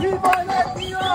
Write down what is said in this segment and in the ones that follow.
Viva la Dios!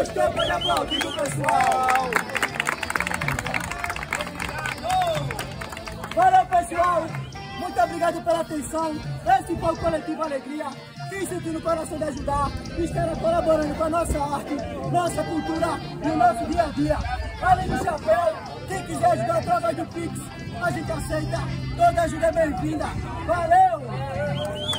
Gostou, pode aplaudir o pessoal. Valeu, pessoal. Muito obrigado pela atenção. Esse foi o Coletivo Alegria. Quem sentiu no coração de ajudar estará colaborando com a nossa arte, nossa cultura e o nosso dia a dia. Além do chapéu, quem quiser ajudar através do Pix, a gente aceita. Toda ajuda é bem-vinda. Valeu!